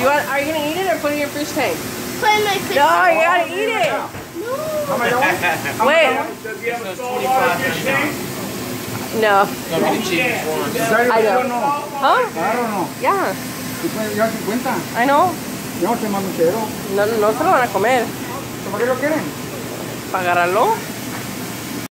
You want, are you gonna eat it or put it in your fish tank? Put in my fish No, you gotta eat it. No. How many that? Wait, Does he have a saltwater fish tank? no. No, be the I don't know. Huh? I don't know. Yeah, I know. No. No, no se lo van a comer. ¿Para qué lo quieren? Para agarrarlo.